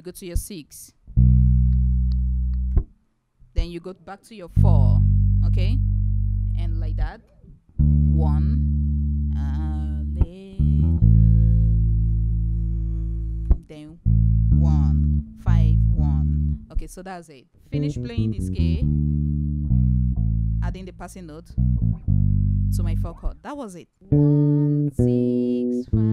you go to your six, then you go back to your four, okay, and like that. One, then one, five, one. Okay, so that's it. Finish playing the scale, adding the passing note to my four chord. That was it. One, six, five,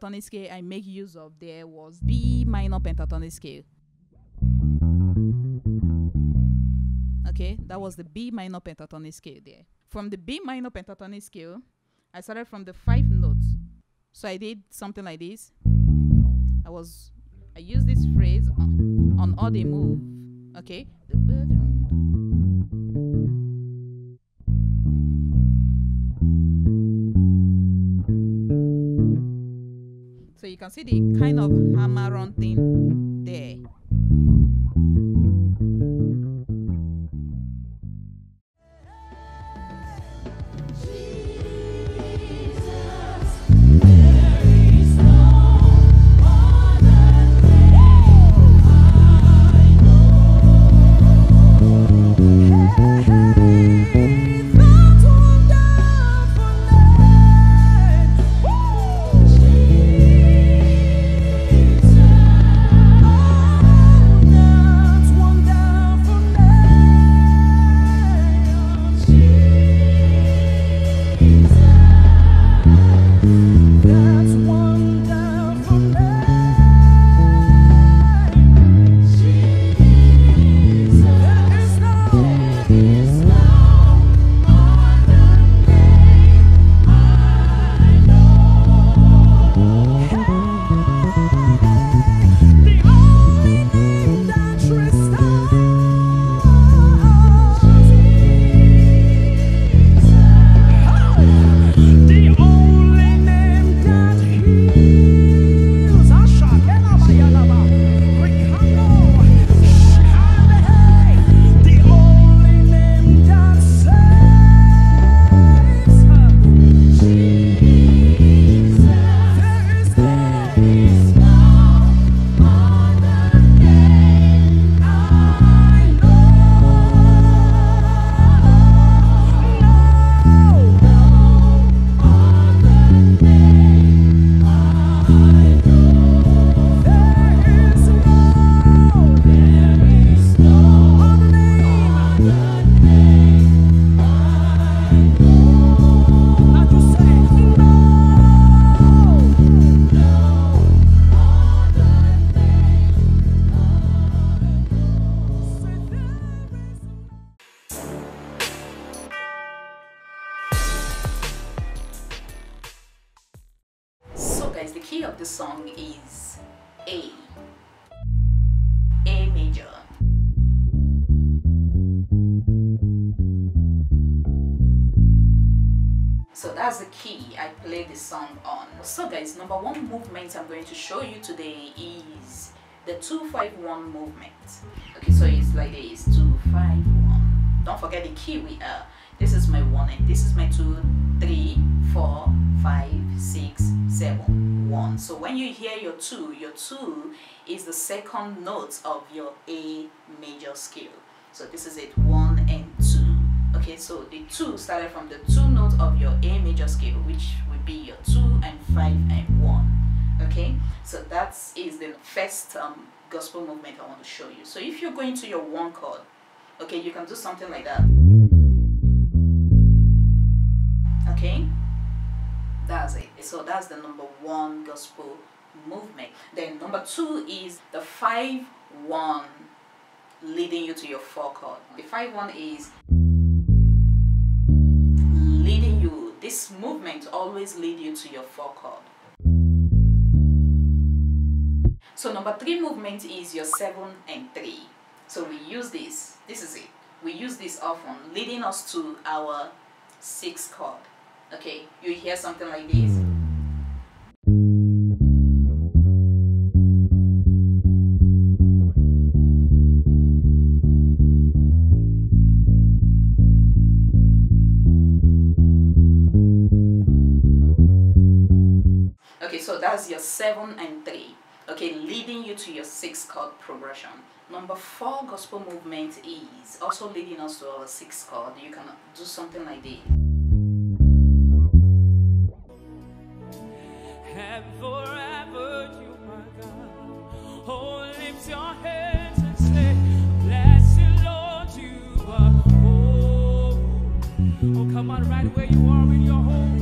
pentatonic scale I make use of there was B minor pentatonic scale. Okay, that was the B minor pentatonic scale there. From the B minor pentatonic scale, I started from the five notes. So I did something like this. I was I used this phrase on, on all the move. Okay. Can see the kind of hammer on thing there. Song is A. A major. So that's the key I play the song on. So guys, number one movement I'm going to show you today is the 251 movement. Okay, so it's like this 251. Don't forget the key we are. This is my one and this is my two, three, four, five, six, seven, one. So when you hear your two, your two is the second note of your A major scale. So this is it, one and two. Okay, so the two started from the two notes of your A major scale, which would be your two and five and one. Okay, so that is the first um, gospel movement I want to show you. So if you're going to your one chord, okay, you can do something like that. Okay, that's it. So that's the number one gospel movement. Then number two is the five one leading you to your four chord. The five one is leading you. This movement always lead you to your four chord. So number three movement is your seven and three. So we use this. This is it. We use this often, leading us to our sixth chord. Okay, you hear something like this. Okay, so that's your seven and three. Okay, leading you to your six chord progression. Number four gospel movement is also leading us to our six chord. You can do something like this. Right where you are in your home.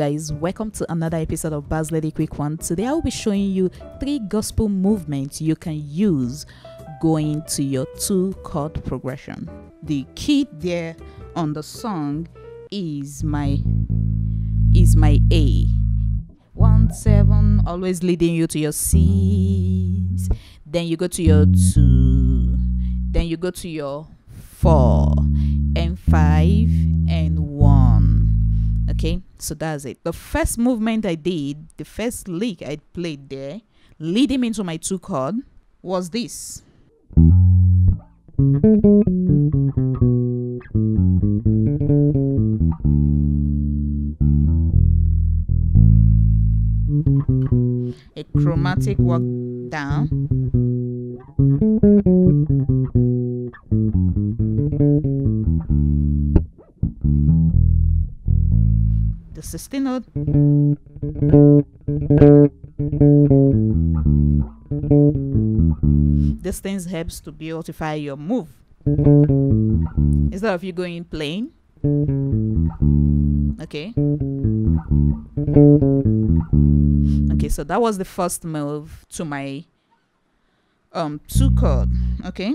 Guys? Welcome to another episode of Bass Lady Quick One. Today, I will be showing you three gospel movements you can use going to your two chord progression. The key there on the song is my is my A. One seven, always leading you to your C's. Then you go to your two. Then you go to your four and five. Okay, so that's it. The first movement I did, the first lick I played there, leading into my two chord, was this. A chromatic walk down. The 16 note. This thing helps to beautify your move. Instead of you going plain. Okay. Okay, so that was the first move to my um two chord. Okay.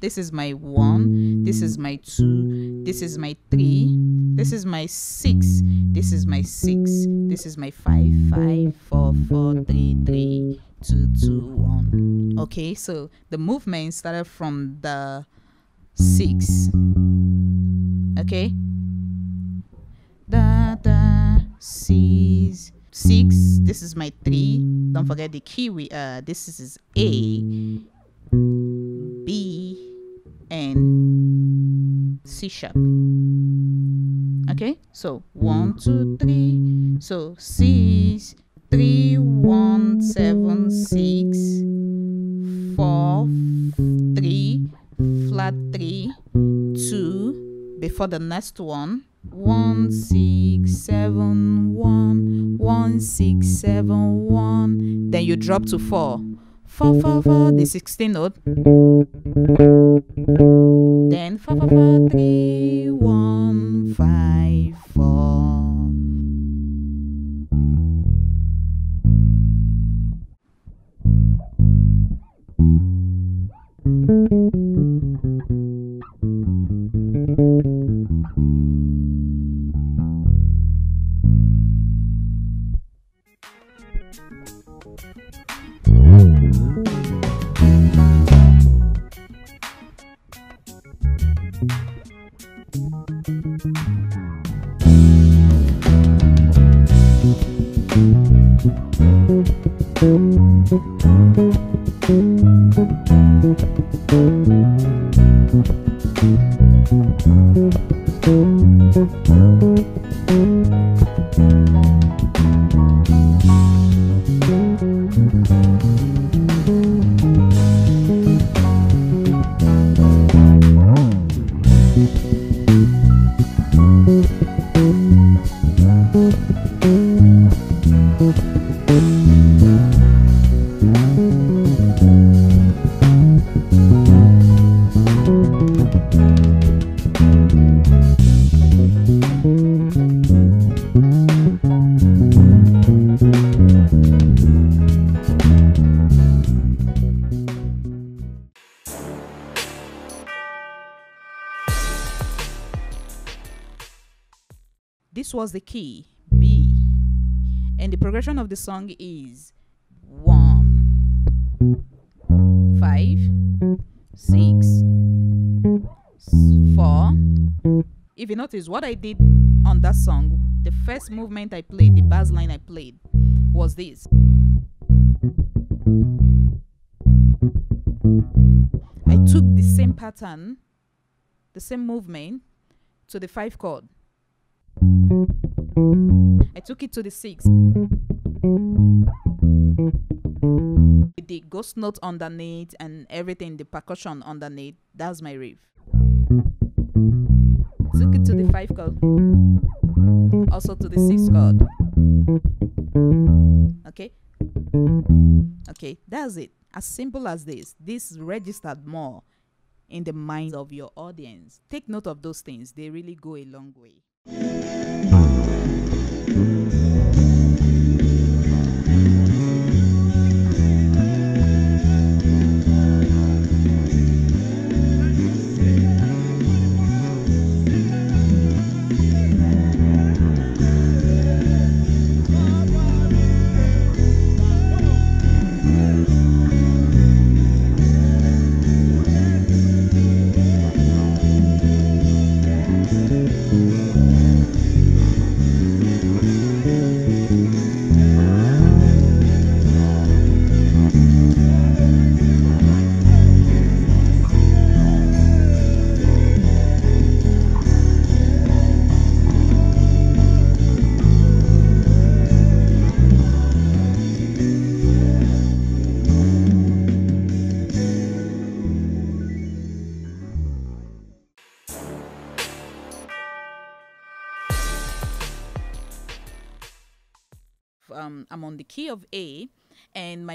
This is my one, this is my two, this is my three, this is my six, this is my six, this is my five, five, four, four, three, three, two, two, one. Okay, so the movement started from the six. Okay. Da da six six. This is my three. Don't forget the key we uh this is A C sharp. Okay, so one, two, three. So six, three, one, seven, six, four, three, flat three, two. Before the next one, one, six, seven, one, one, six, seven, one. Then you drop to four. 4 4 4 the 16th note then 4 4 4 3 key B, and the progression of the song is one, five, six, four. If you notice, what I did on that song, the first movement I played, the bass line I played, was this. I took the same pattern, the same movement, to the five chord. I took it to the six. With the ghost note underneath and everything, the percussion underneath. That's my riff. Took it to the five chord. Also to the six chord. Okay. Okay, that's it. As simple as this. This registered more in the minds of your audience. Take note of those things. They really go a long way.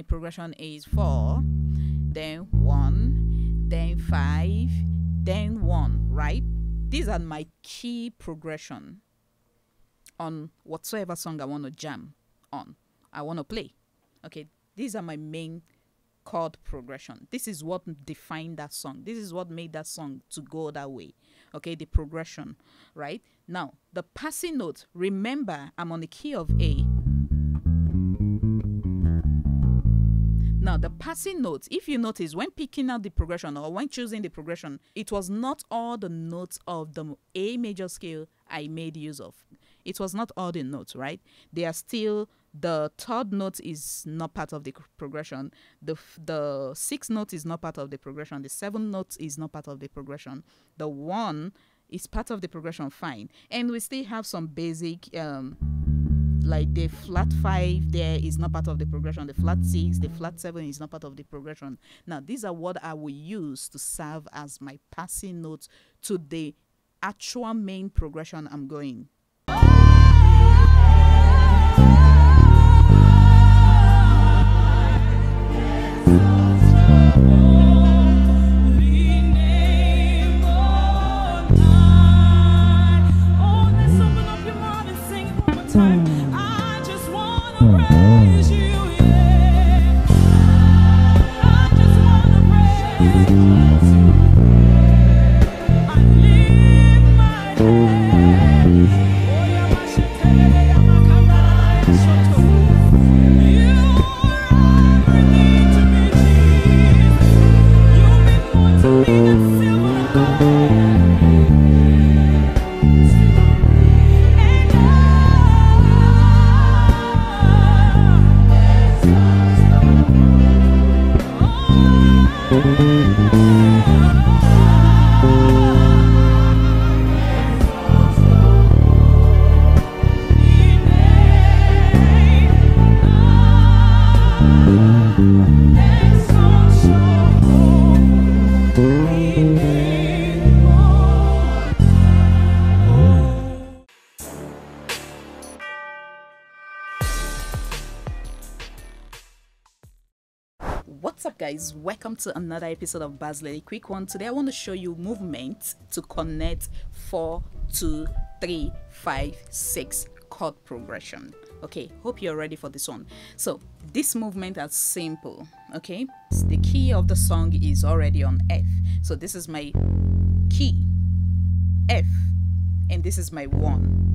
My progression is four, then one, then five, then one. Right? These are my key progression on whatsoever song I want to jam on. I want to play. Okay, these are my main chord progression. This is what defined that song. This is what made that song to go that way. Okay, the progression, right? Now, the passing note, remember I'm on the key of A. Now, the passing notes, if you notice, when picking out the progression or when choosing the progression, it was not all the notes of the A major scale I made use of. It was not all the notes, right? They are still the third note is not part of the progression. The the sixth note is not part of the progression. The seventh note is not part of the progression. The one is part of the progression, fine. And we still have some basic um like the flat five there is not part of the progression. The flat six the flat seven is not part of the progression. Now these are what i will use to serve as my passing notes to the actual main progression i'm going guys, welcome to another episode of Bass Lady Quick One. Today I want to show you movement to connect four, two, three, five, six chord progression. Okay, hope you're ready for this one. So this movement is simple, okay? The key of the song is already on F. So this is my key, F, and this is my 1.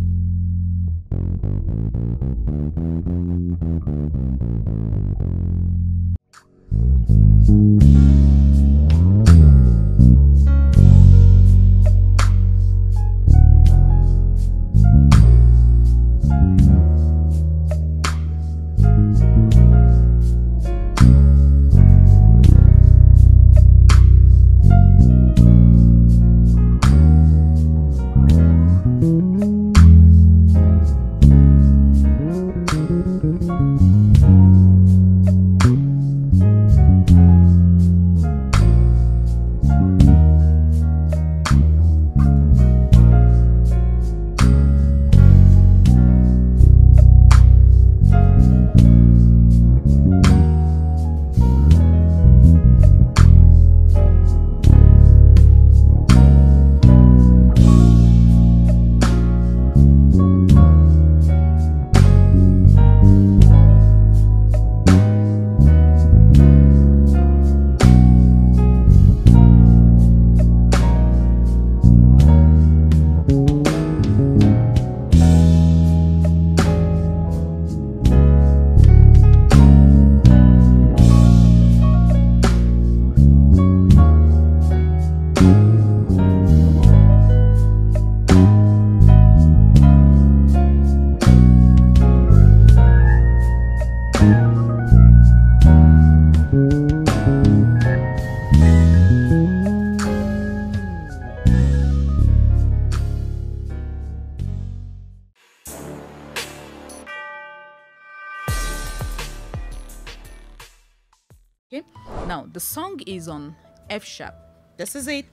F sharp. This is it.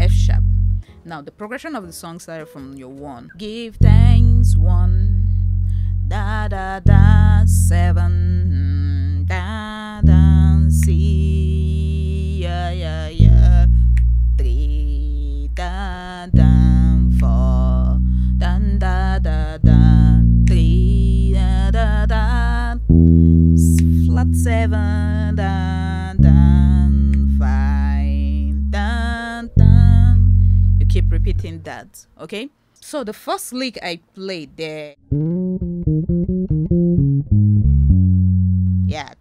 F sharp. Now the progression of the song started from your one. Give thanks one. Da da da seven. Da okay? So the first lick I played there, yeah.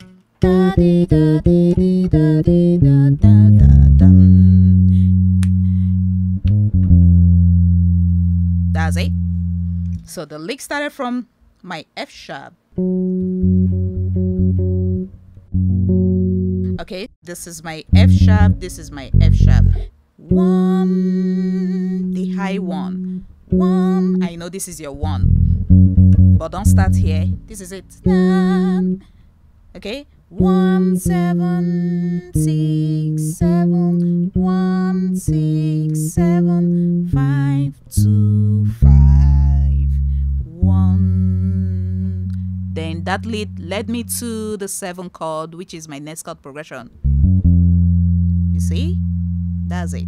That's it. So the lick started from my F sharp. Okay, this is my F sharp, this is my F sharp. One, the high one. One, I know this is your one, but don't start here. This is it. Okay, one, seven, six, seven, one, six, seven, five, two, five, one. Then that lead led me to the seven chord, which is my next chord progression. You see? That's it.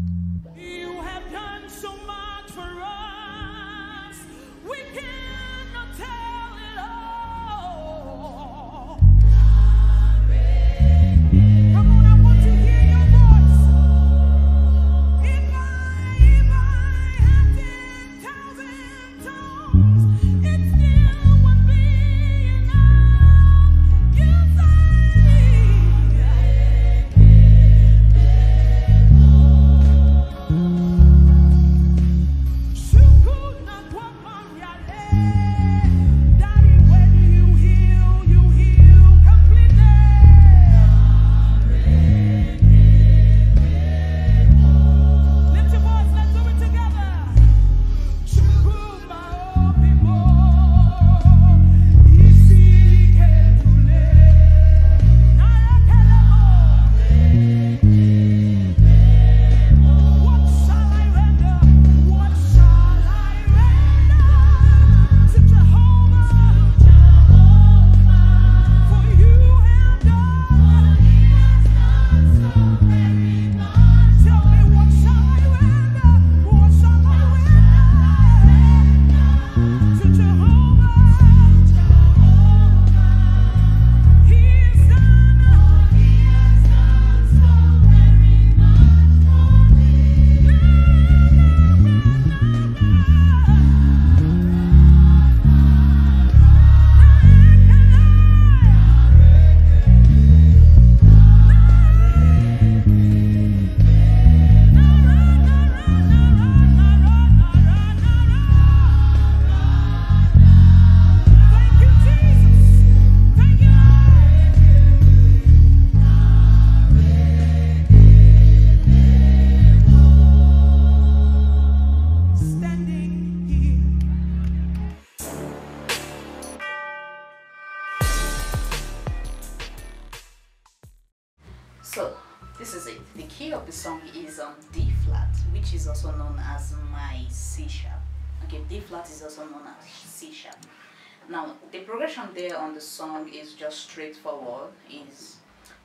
There on the song is just straightforward. Is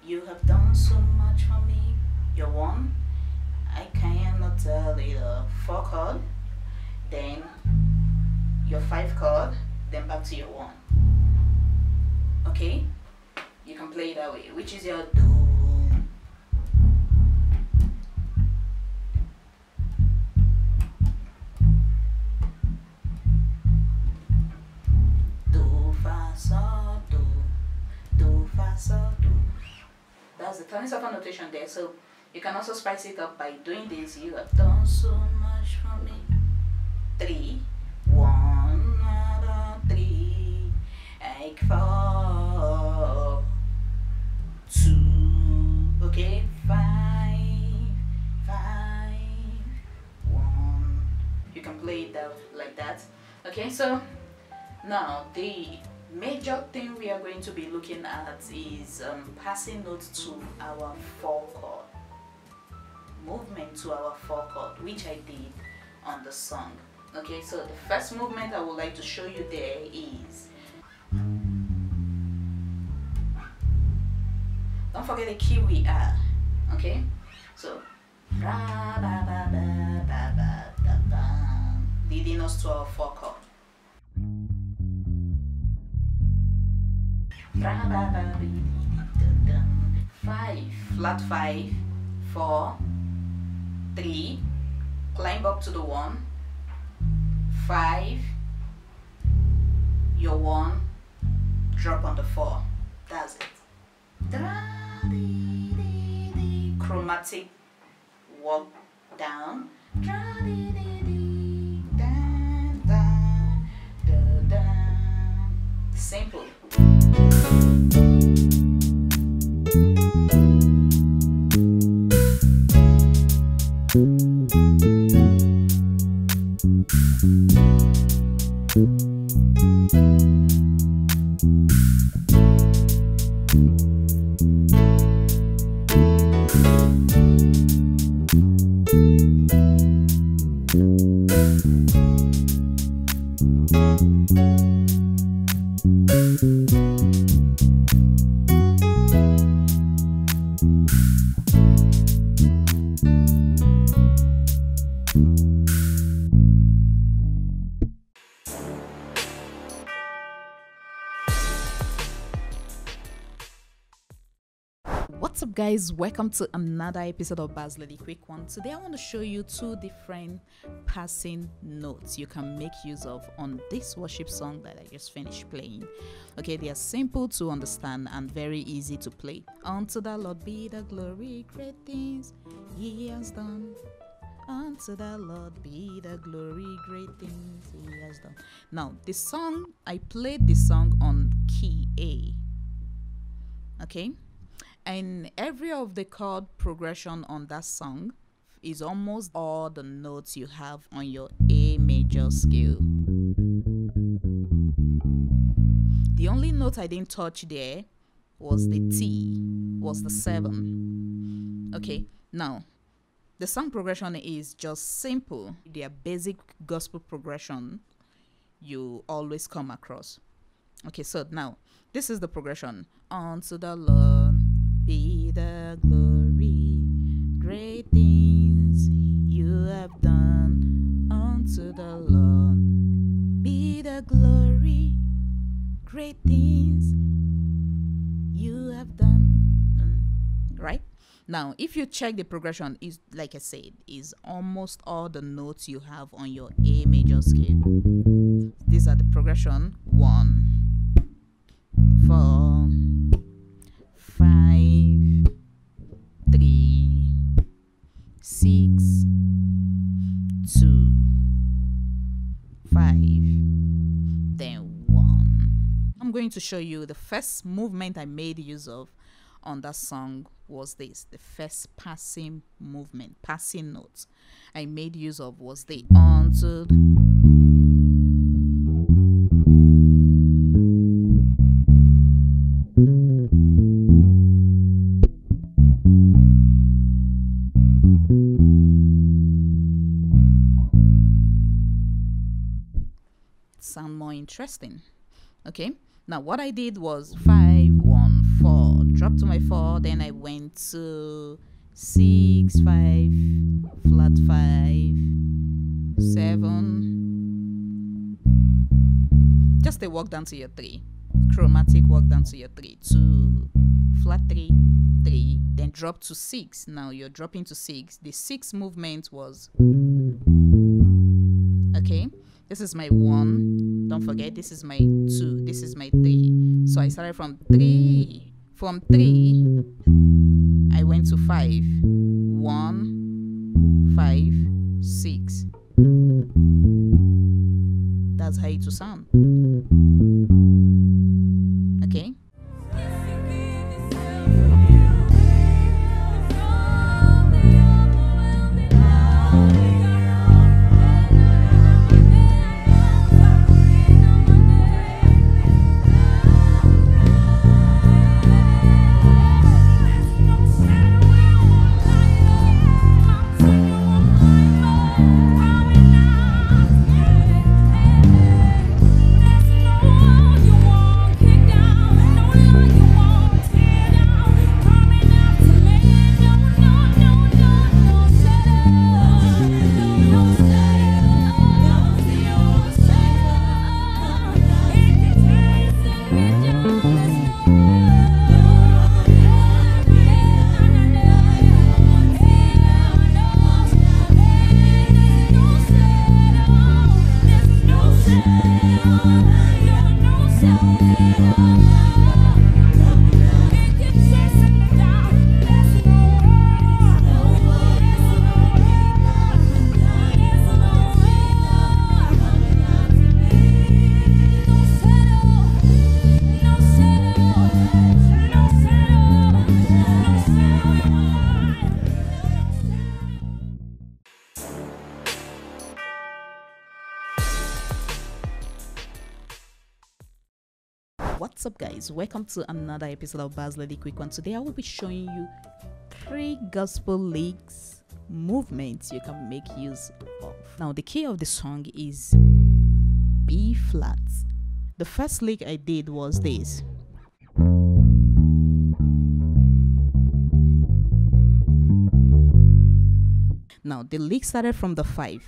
you have done so much for me. Your one, I cannot tell it a four chord, then your five chord, then back to your one. Okay, you can play it that way, which is your. Do There. So you can also spice it up by doing this. You have done so much for me. Three, one, another three, eight, four, two. Okay, five, five, one. You can play it out like that. Okay, so now the major thing we are going to be looking at is um, passing notes to our four chord movement to our four chord which I did on the song. Okay so the first movement I would like to show you there is don't forget the key we are okay? So leading us to our four chord five flat five four three climb up to the one five your one drop on the four. That's it. Chromatic walk down. Simple thank you Welcome to another episode of Bass Lady Quick One. Today, I want to show you two different passing notes you can make use of on this worship song that I just finished playing. Okay, they are simple to understand and very easy to play. Unto the Lord be the glory, great things He has done. Unto the Lord be the glory, great things He has done. Now, this song I played this song on key A. Okay and every of the chord progression on that song is almost all the notes you have on your A major scale. The only note I didn't touch there was the T, was the 7. Okay, now the song progression is just simple. Their basic gospel progression you always come across. Okay, so now this is the progression. Unto the Lord be the glory, great things you have done. Unto the Lord be the glory, great things you have done. Mm, Right? Now, if you check the progression, is like I said, is almost all the notes you have on your A major scale. These are the progression one, to show you the first movement I made use of on that song was this the first passing movement passing notes, I made use of was the unto sound more interesting. Okay? Now what I did was five, one, four, drop to my four, then I went to six, five, flat five, seven. Just a walk down to your three, chromatic walk down to your three, two, flat three, three, then drop to six. Now you're dropping to six. The six movement was okay. This is my one. Don't forget, this is my two. This is my three. So I started from three. From three, I went to five. One, five, six. That's how it will sound. What's up, guys? Welcome to another episode of Bass Lady Quick One. Today, I will be showing you three gospel licks movements you can make use of. Now, the key of the song is B flat. The first lick I did was this. Now, the lick started from the five.